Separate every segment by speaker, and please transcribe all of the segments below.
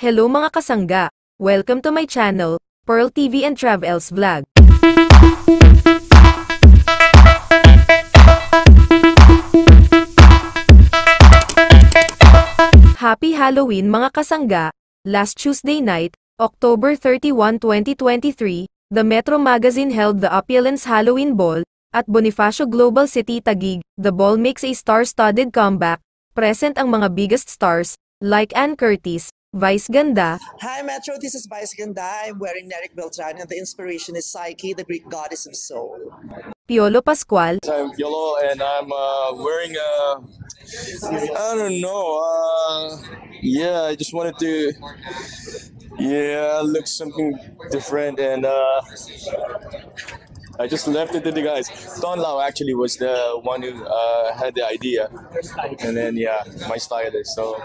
Speaker 1: Hello mga kasangga! Welcome to my channel, Pearl TV and Travels Vlog. Happy Halloween mga kasangga! Last Tuesday night, October 31, 2023, the Metro Magazine held the Opulence Halloween Ball, at Bonifacio Global City Taguig. The ball makes a star-studded comeback, present ang mga biggest stars, like Ann Curtis, Vice Ganda,
Speaker 2: Hi Metro, this is Vice Ganda. I'm wearing Nerik Beltran and the inspiration is Psyche, the Greek goddess of soul.
Speaker 1: Piolo Pascual,
Speaker 3: I'm Yolo and I'm uh, wearing a. I don't know. Uh, yeah, I just wanted to. Yeah, look something different and uh, I just left it to the guys. Don Lau actually was the one who uh, had the idea, and then yeah, my stylist. So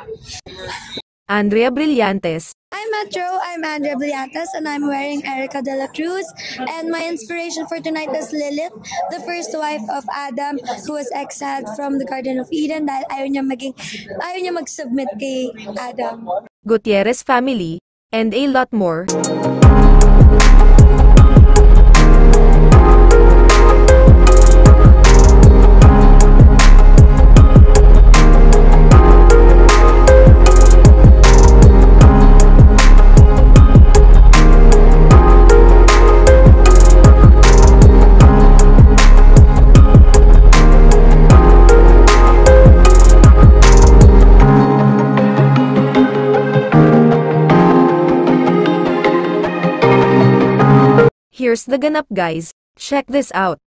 Speaker 1: Andrea Brillantes,
Speaker 4: Hi Metro, I'm Andrea Brillantes and I'm wearing Erica de la Cruz and my inspiration for tonight is Lilith, the first wife of Adam who was exiled from the Garden of Eden dahil ayaw niya maging ayaw niya mag-submit kay Adam.
Speaker 1: Gutierrez family, and a lot more. Here's the ganap guys, check this out.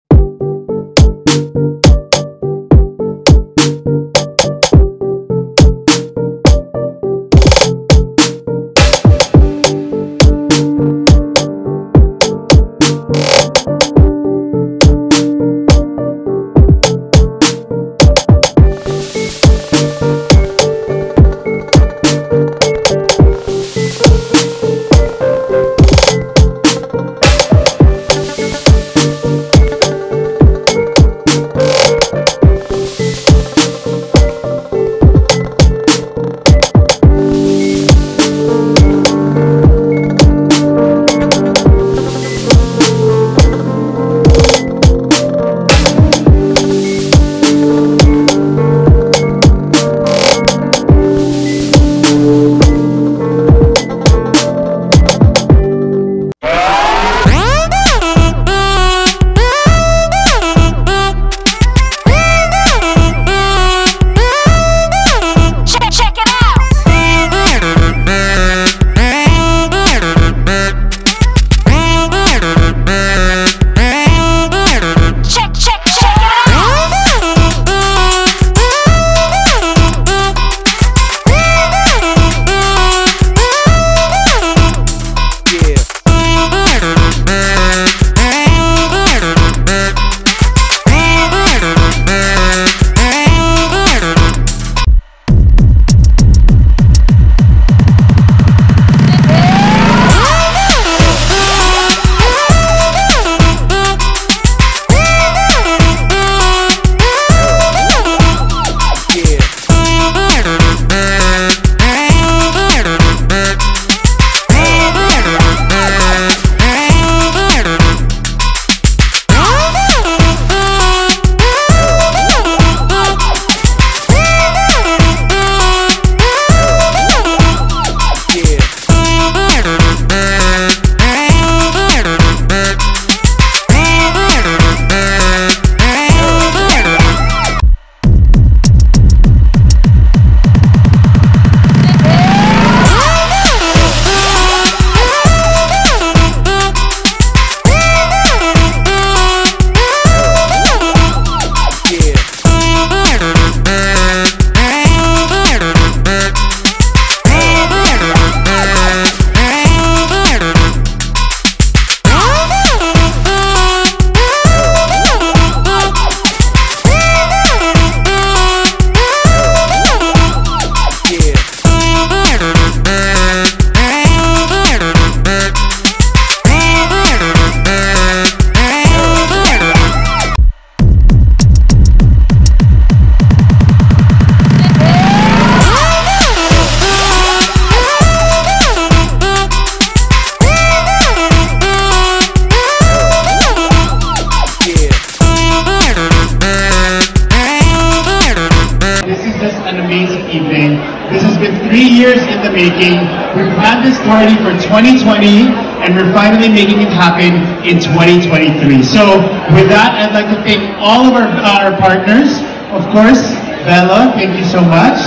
Speaker 5: Making. We planned this party for 2020 and we're finally making it happen in 2023. So with that, I'd like to thank all of our, our partners. Of course, Bella, thank you so much.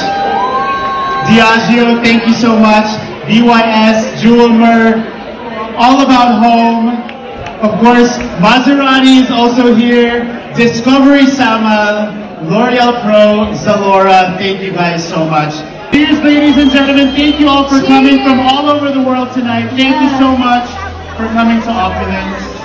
Speaker 5: Diageo, thank you so much. BYS, Jewelmer, All About Home. Of course, Maserati is also here. Discovery Samal, L'Oreal Pro, Zalora. Thank you guys so much. Ladies and gentlemen. Thank you all for coming from all over the world tonight. Thank you so much for coming to Opulence.